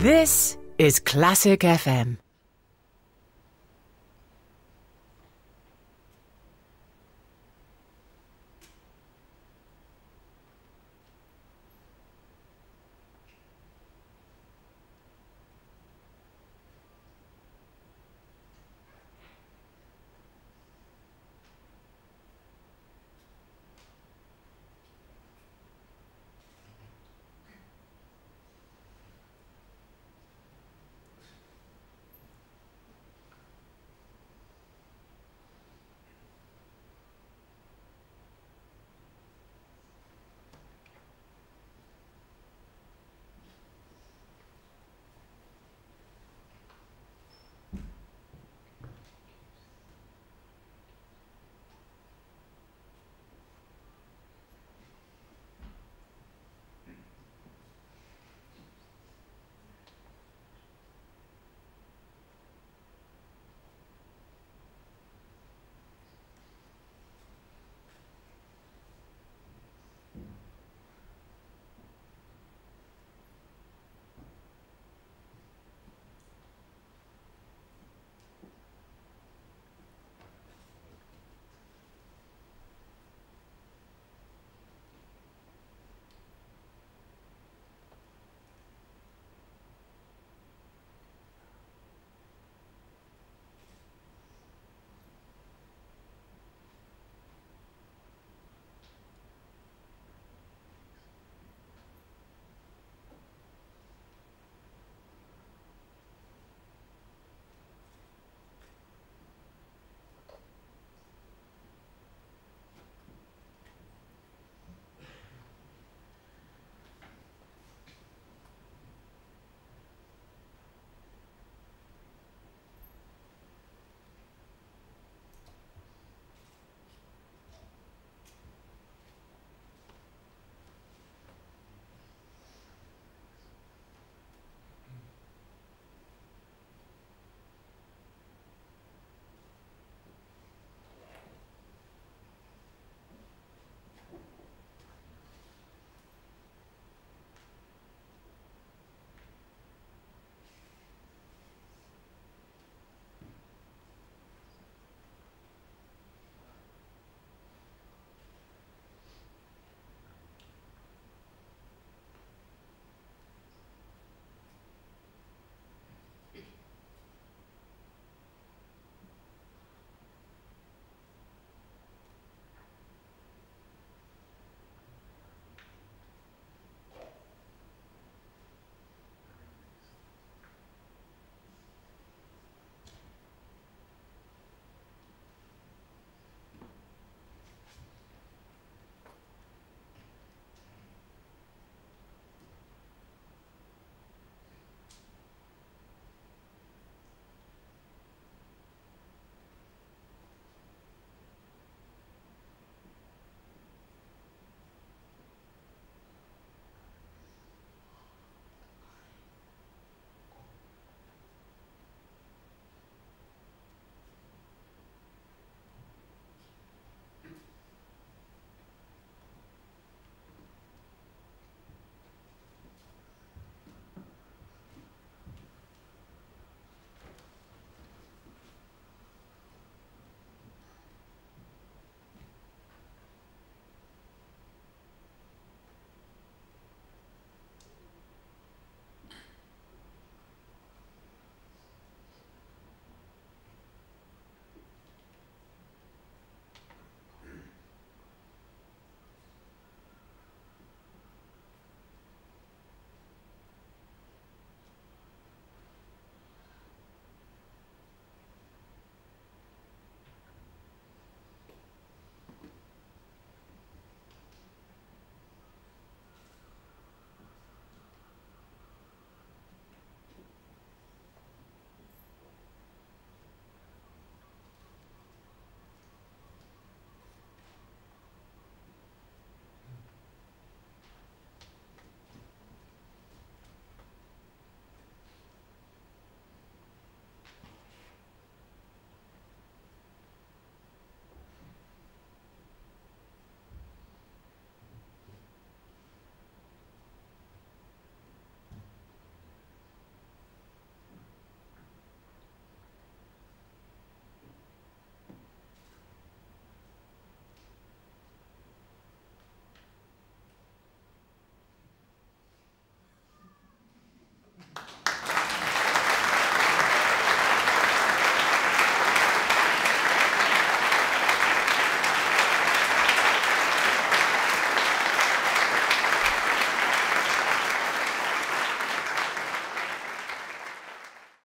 This is Classic FM.